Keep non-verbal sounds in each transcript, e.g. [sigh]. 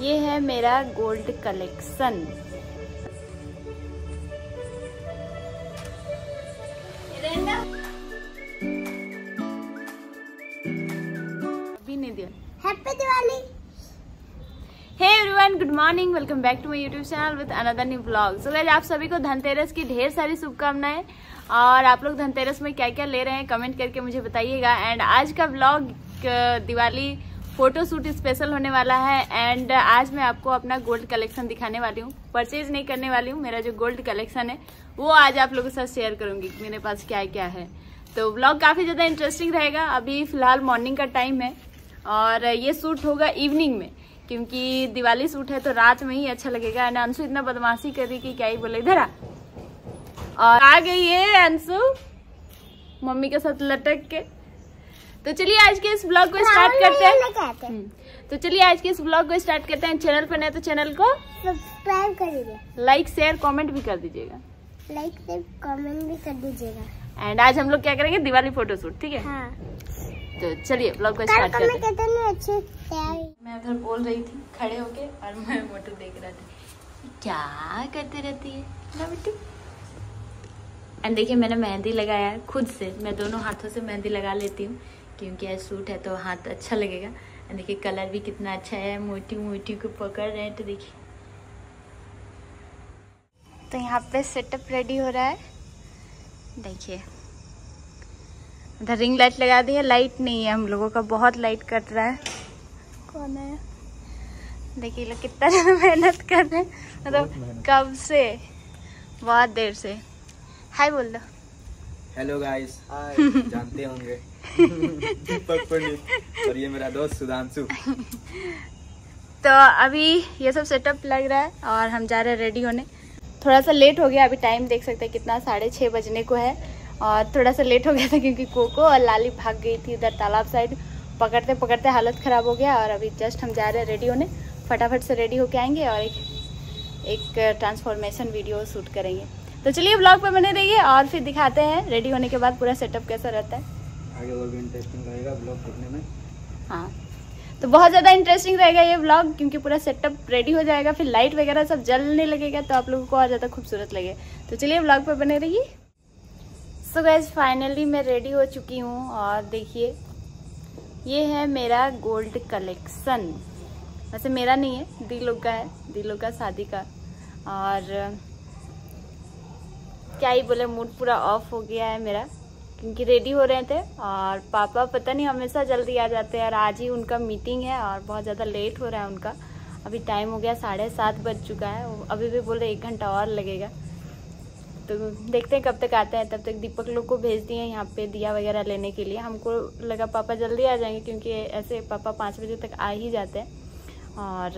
ये है मेरा gold collection. Happy Diwali hey everyone good morning welcome back to my YouTube channel with another new vlog so guys आप सभी को धनतेरस की ढेर सारी शुभकामनाएँ। और आप लोग धनतेरस में क्या क्या ले रहे हैं कमेंट करके मुझे बताइएगा। एंड आज का vlog Diwali photo shoot special होने वाला है एंड आज मैं आपको अपना गोल्ड कलेक्शन दिखाने वाली हूँ। परचेज नहीं करने वाली हूँ, मेरा जो गोल्ड कलेक्शन है, वो आज आप लोगों के साथ शेयर करूँगी मेरे पास क्या क्या है। तो ब्लॉग काफ़ी ज़्यादा इंटरेस्टिंग रहेगा। अभी फ़िलहाल मॉर्निंग का टाइम है, और ये शूट होगा इवनिंग में, क्योंकि दिवाली सूट है तो रात में ही अच्छा लगेगा। एंड अंशु इतना बदमाशी कर कि क्या ही बोले, इधर आ। और आ गई है अंशु, मम्मी के साथ लटक के। तो चलिए आज के इस ब्लॉग को स्टार्ट करते हैं। कहते हैं। हम्म, तो चलिए आज के इस ब्लॉग को स्टार्ट करते हैं। चैनल पर नए तो चैनल को सब्सक्राइब करिए लाइक शेयर कमेंट भी कर दीजिएगा। लाइक से कमेंट भी कर दीजिएगा। एंड आज हम लोग क्या करेंगे? दिवाली फ़ोटो शूट ठीक है? हाँ। तो चलिए ब्लॉग को स्टार्ट को करते हैं। मैं उधर बोल रही थी खड़े होके और मैं मोटू देख रहा था। क्या करते रहती है? एंड देखिए मैंने मेहंदी लगाया खुद से। मैं दोनों हाथों से मेहंदी लगा लेती हूँ। क्योंकि आज सूट है तो हाथ अच्छा लगेगा। देखिए कलर भी कितना अच्छा है। मोटी मोटी को पकड़ रहे हैं तो देखिए। तो यहाँ पे सेटअप रेडी हो रहा है। देखिए। उधर रिंग लाइट लगा दी है। लाइट नहीं है। हम लोगों का बहुत लाइट कट रहा है। कौन है? देखिए लोग कितना [laughs] मेहनत कर रहे हैं। मतलब कब से? बहुत देर से। हाय बोल दो। हेलो गाइस [laughs] जानते होंगे। [laughs] दीपक पंडित और ये मेरा दोस्त सुधांशु। [laughs] तो अभी ये सब सेटअप लग रहा है और हम जा रहे हैं रेडी होने। थोड़ा सा लेट हो गया अभी टाइम देख सकते हैं कितना साढ़े छः बजने को है। और थोड़ा सा लेट हो गया था क्योंकि कोको और लाली भाग गई थी उधर तालाब साइड पकड़ते पकड़ते हालत ख़राब हो गया और अभी जस्ट हम जा रहे हैं रेडी होने। फटाफट से रेडी होके आएँगे और एक एक ट्रांसफॉर्मेशन वीडियो शूट करेंगे। तो चलिए ब्लॉग पे बने रहिए और फिर दिखाते हैं रेडी होने के बाद पूरा सेटअप कैसा रहता है। आगे और भी इंटरेस्टिंग रहेगा ब्लॉग देखने में। हाँ तो बहुत ज़्यादा इंटरेस्टिंग रहेगा ये ब्लॉग क्योंकि पूरा सेटअप रेडी हो जाएगा फिर लाइट वगैरह सब जलने लगेगा तो आप लोगों को और ज़्यादा खूबसूरत लगे तो चलिए ब्लॉग पे बने रहिए। सो गैस फाइनली मैं रेडी हो चुकी हूँ और देखिए ये है मेरा गोल्ड कलेक्शन वैसे मेरा नहीं है दी लोग का है दी लोग का शादी का। और क्या ही बोले मूड पूरा ऑफ़ हो गया है मेरा। क्योंकि रेडी हो रहे थे और पापा पता नहीं हमेशा जल्दी आ जाते हैं और आज ही उनका मीटिंग है और बहुत ज़्यादा लेट हो रहा है उनका। अभी टाइम हो गया, साढ़े सात बज चुका है। अभी भी बोले एक घंटा और लगेगा। तो देखते हैं कब तक आते हैं। तब तक दीपक लोग को भेज दिए यहाँ पे दिया वगैरह लेने के लिए। हमको लगा पापा जल्दी आ जाएँगे क्योंकि ऐसे पापा पाँच बजे तक आ ही जाते हैं। और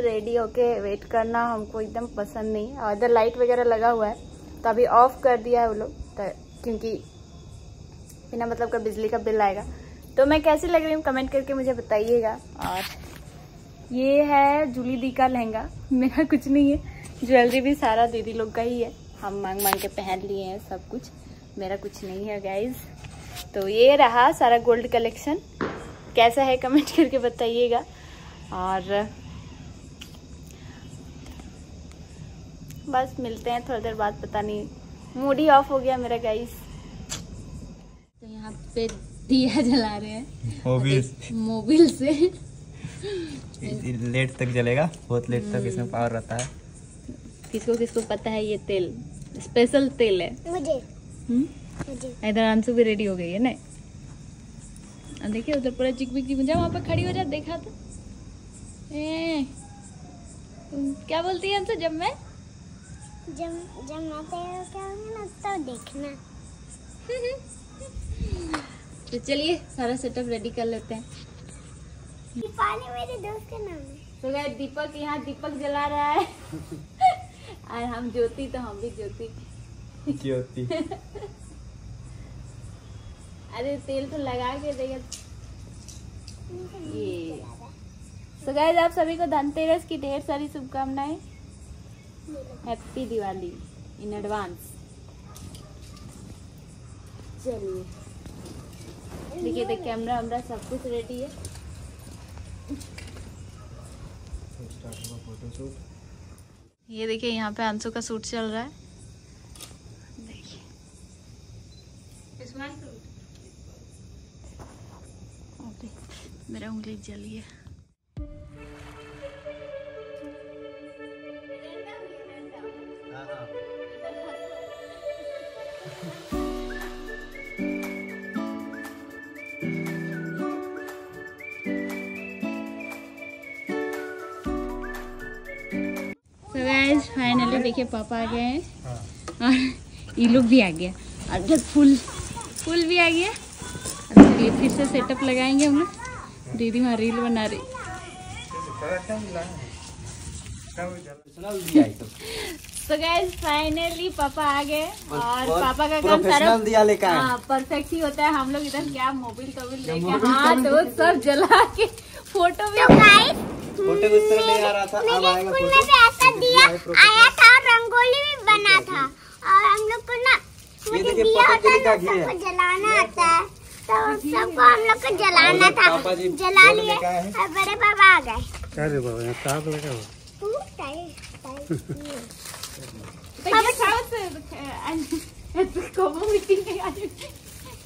रेडी होके वेट करना हमको एकदम पसंद नहीं है। और इधर लाइट वगैरह लगा हुआ है तो अभी ऑफ़ कर दिया है वो लोग तो क्योंकि बिना मतलब का बिजली का बिल आएगा। तो मैं कैसी लग रही हूँ? कमेंट करके मुझे बताइएगा। और ये है जूली दी का लहंगा। [laughs] मेरा कुछ नहीं है। ज्वेलरी भी सारा दीदी लोग का ही है। हम मांग मांग के पहन लिए हैं सब कुछ। मेरा कुछ नहीं है गाइज़ तो ये रहा सारा गोल्ड कलेक्शन कैसा है? कमेंट [laughs] करके बताइएगा। और बस मिलते हैं थोड़ी देर बाद पता नहीं। मूड ही ऑफ़ हो गया मेरा गाइस तो यहाँ पे दिया जला रहे हैं। मोबिल से। लेट तक जलेगा बहुत लेट तक इसमें पावर रहता है। किसको किसको पता है ये तेल? स्पेशल तेल है। मुझे। हम्म? मुझे। इधर अंशु भी रेडी हो गई है ना देखिए उधर पूरा चिक बिक जा वहाँ पे खड़ी हो जा देखा तो ए, क्या बोलती है अंशु जब मैं? जब जब मैं तैयार करूँगी ना तो देखना। [laughs] तो चलिए सारा सेटअप रेडी कर लेते हैं। दीपाली मेरे दोस्त का नाम है। तो गए दीपक यहाँ दीपक जला रहा है। [laughs] और हम ज्योति तो हम भी ज्योति। ज्योति। [laughs] अरे तेल तो लगा के देगा ये। तो गाइस आप सभी को धनतेरस की ढेर सारी शुभकामनाएँ। हैप्पी दिवाली इन एडवांस चलिए। देखिए तो कैमरा वैमरा सब कुछ रेडी है। ये देखिए यहाँ पे अंशु का सूट चल रहा है। देखिए। मेरा उंगली जली हाँ। फाइनली देखिए पापा आ गए हैं। और [laughs] ये लोग भी आ गया और इधर फुल फुल भी आ गया अब चलिए फिर से सेटअप लगाएँगे हम लोग। दीदी वहाँ रील बना रही। तो गाइस फाइनली पापा आ गए। और और पापा का काम सारा दिया लेकर हाँ परफेक्ट ही होता है। हम लोग इधर क्या मोबिल तोबिल लेके हाथ सब जला के फ़ोटो भी फ़ोटो किस तरह ले आ रहा था अब आएगा स्कूल में फ़ोटो भी ऐसा दिया आया था रंगोली भी बना था। और हम लोग को ना ये देखिए पतंजलि का घी है। जलाना आता है। तो सबको हम लोग को जलाना था। जला लिए। और बड़े पापा आ गए। अरे बाबा यहाँ ताप लगा हुआ। तू [laughs]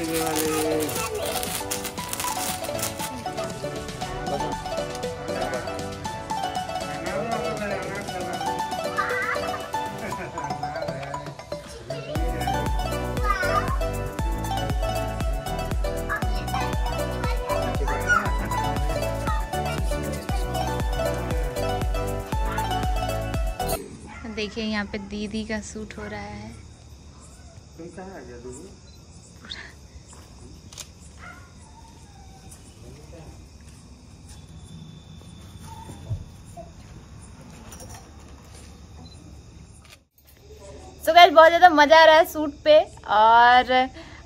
उधर बोलो देखिए यहाँ पे दीदी का सूट हो रहा है। सो so गैस बहुत ज़्यादा मज़ा आ रहा है सूट पे और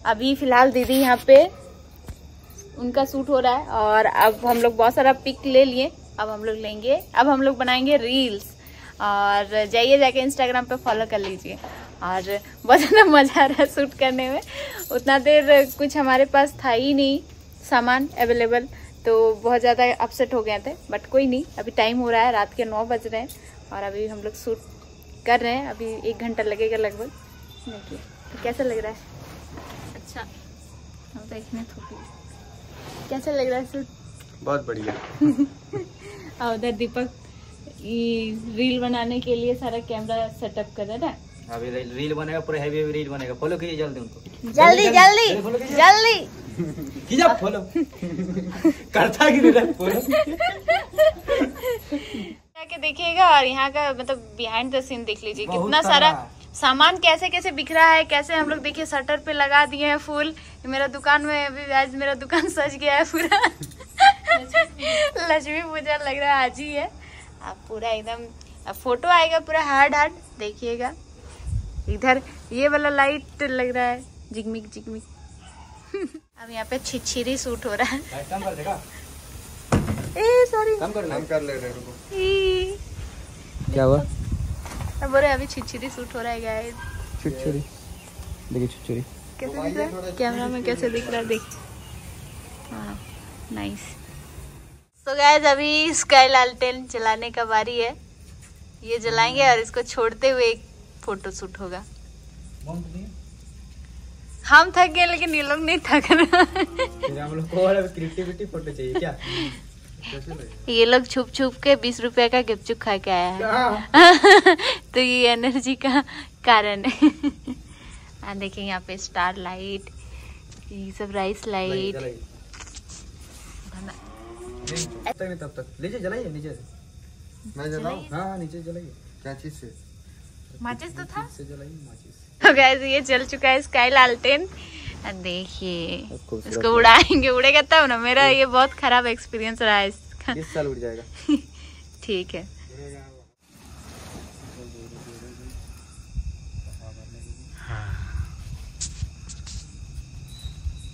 अभी फ़िलहाल दीदी यहाँ पे उनका सूट हो रहा है और अब हम लोग बहुत सारा पिक ले लिए। अब हम लोग लेंगे। अब हम लोग बनाएँगे रील्स और जाइए जाके इंस्टाग्राम पे फॉलो कर लीजिए। और बहुत ज़्यादा मज़ा आ रहा है सूट करने में। उतना देर कुछ हमारे पास था ही नहीं सामान अवेलेबल तो बहुत ज़्यादा अपसेट हो गए थे बट कोई नहीं। अभी टाइम हो रहा है, रात के नौ बज रहे हैं और अभी हम लोग शूट कर रहे हैं अभी एक घंटा लगेगा लगभग। देखिए तो कैसा लग रहा है? अच्छा। हम देखने थोड़ी कैसा लग रहा है शूट बहुत बढ़िया। [laughs] और उधर दीपक। रील बनाने के लिए सारा कैमरा सेटअप कर रहा है अभी रील रील बनेगा पूरा हैवी हैवी रील बनेगा। फॉलो कीजिए जल्दी उनको। जल्दी जल्दी जल्दी कीजिए। फॉलो [laughs] करता कि नहीं फॉलो [laughs] देखिएगा और यहाँ का मतलब बिहाइंड द सीन देख लीजिए कितना सारा सामान कैसे कैसे बिक रहा है कैसे हम लोग देखिए शटर पे लगा दिए हैं फूल। मेरा दुकान में अभी आज मेरा दुकान [laughs] सज गया है पूरा। लक्ष्मी पूजा लग रहा है आज ही है। अब पूरा एकदम फ़ोटो आएगा पूरा हार्ड हार्ड देखिएगा। इधर ये वाला लाइट लग रहा है जिगमिक जिगमिक [laughs] अब यहाँ पे छिछिरी सूट हो रहा है। ए सॉरी कम कर ले रहे रुको। क्या हुआ? अब बोले अभी छिछिरी सूट हो रहा है गाइस छुटछुरी देखिए छुटछुरी कैसे दिख रहा है? कैमरा में कैसे दिख रहा है? देख। हाँ नाइस तो गाइस अभी स्काई लालटेन चलाने का बारी है। ये जलाएँगे और इसको छोड़ते हुए एक फ़ोटो शूट होगा। हम थक गए लेकिन ये लोग नहीं थक रहा। हम लोग को और क्रिएटिविटी फ़ोटो चाहिए क्या? [laughs] ये लोग छुप छुप के बीस रुपए का गिपचुप खा के आया है। [laughs] तो ये एनर्जी का कारण है। [laughs] आ देखिए यहाँ पे स्टार लाइट ये सब राइस लाइट। तब तक नहीं तब तक। लीजिए जलाइए नीचे मैं जलाऊं हाँ। नीचे जलाइए। क्या चीज़ से? माचिस तो था? से जलाइए माचिस। [laughs] तो ये चल चुका है स्काई लालटेन। देखिए इसको उड़ाएँगे उड़ेगा तब ना। मेरा ये बहुत खराब एक्सपीरियंस रहा है इसका। इस साल उड़ जाएगा। [laughs] ठीक है।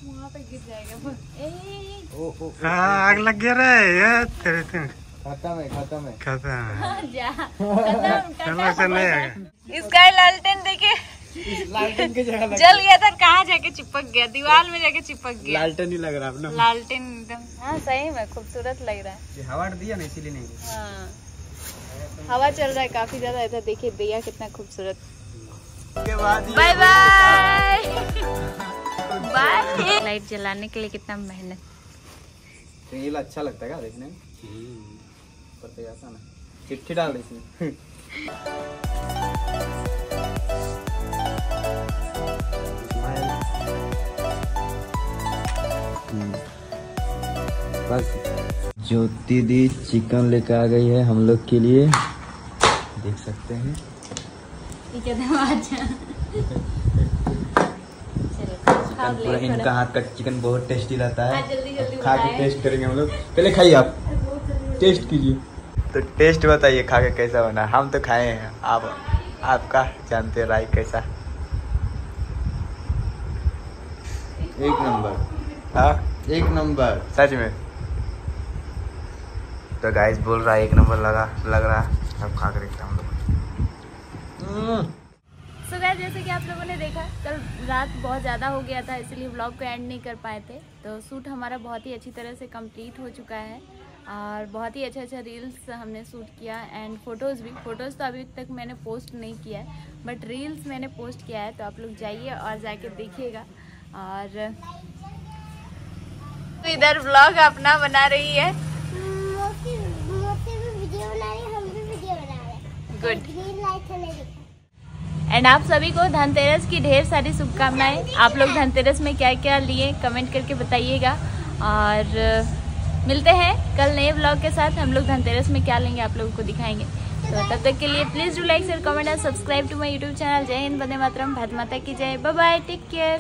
वहाँ पे गिर जाएगा ए, ओ ओ हाँ आग लग गया रे ये तेरे तेरे खत्म है खत्म है। खाता है। जा। [laughs] खत्म, बाय। इसका लालटेन देखिए। लालटेन की जगह जल गया था कहाँ जाके चिपक गया? दीवार में जाके चिपक गया। लालटेन ही लग रहा है अपना। लालटेन एकदम। हाँ सही में खूबसूरत लग रहा है। हवा दिया ना इसीलिए नहीं। हाँ। हवा चल रहा है काफ़ी ज़्यादा। इधर देखिए दिया कितना खूबसूरत। बाद बाय बाय बाय लाइट जलाने के लिए कितना मेहनत। तो ये अच्छा लगता है देखने में? पर तो ऐसा ना चिट्ठी डाल दी बस ज्योति दी चिकन लेकर आ गई है हम लोग के लिए। देख सकते हैं। [laughs] पूरा इनका हाथ का चिकन बहुत टेस्टी रहता है। हाँ, जल्दी जल्दी खा के टेस्ट करेंगे हम लोग। पहले खाइए आप। टेस्ट कीजिए। तो टेस्ट बताइए खा के कैसा बना हम तो खाए हैं। आप आपका जानते हैं राय कैसा एक नंबर। हाँ? एक नंबर। सच में? तो गाइस बोल रहा है एक नंबर लगा लग रहा है। अब खा के देखते हैं हम लोग। सो गाइस जैसे कि आप लोगों ने देखा कल रात बहुत ज़्यादा हो गया था इसलिए व्लॉग को एंड नहीं कर पाए थे। तो शूट हमारा बहुत ही अच्छी तरह से कंप्लीट हो चुका है और बहुत ही अच्छा अच्छा रील्स हमने शूट किया एंड फ़ोटोज़ भी। फ़ोटोज़ तो अभी तक मैंने पोस्ट नहीं किया है बट रील्स मैंने पोस्ट किया है तो आप लोग जाइए और जाके देखिएगा। और तो इधर व्लॉग अपना बना रही है। गुड एंड आप सभी को धनतेरस की ढेर सारी शुभकामनाएँ। आप लोग धनतेरस में क्या क्या लिए कमेंट करके बताइएगा। और मिलते हैं कल नए ब्लॉग के साथ। हम लोग धनतेरस में क्या लेंगे, आप लोगों को दिखाएँगे। तो तब तक के लिए please do like share comment and subscribe to my YouTube channel जय हिंद, वंदे मातरम। भारत माता की जय। Bye bye take care